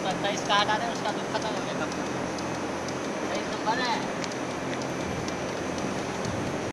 सकता है इसका हटा दें उसका तो